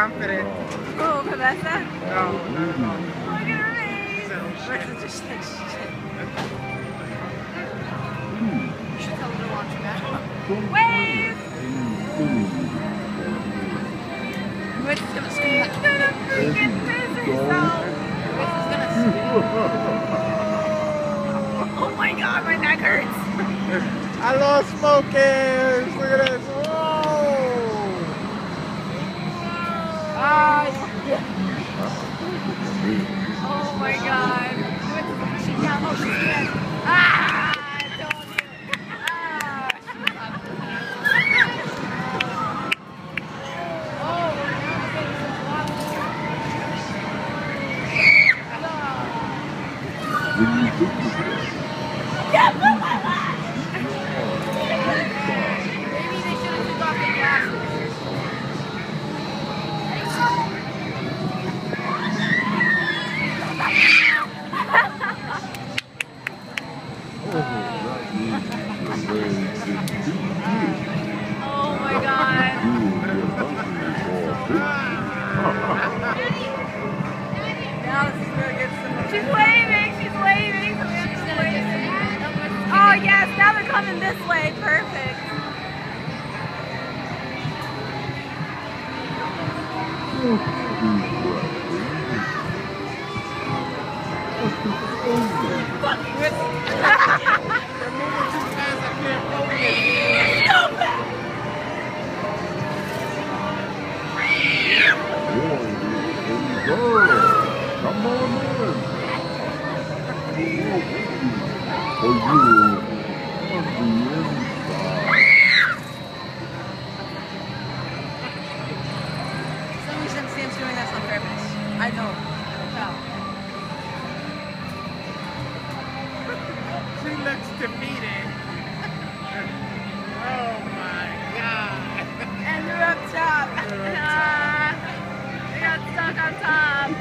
confident. Oh, Vanessa? No, not at all. Look at her face. So Vanessa just like shit. You should tell her to watch that. Wave! Hmm. Vanessa's gonna scream like gonna freaking piss herself. Vanessa's gonna scream. Oh my god, my neck hurts. I love smokers. Look at this. Whoa. Ah, Oh my god. She's down. Oh, dead. Ah! I Oh my god. Now some. She's waving. She's waving. Oh yes, now they're coming this way. Perfect. Come on in. For you on the inside. For some reason, Sam's doing this on purpose. I don't know. No. she looks defeated. time.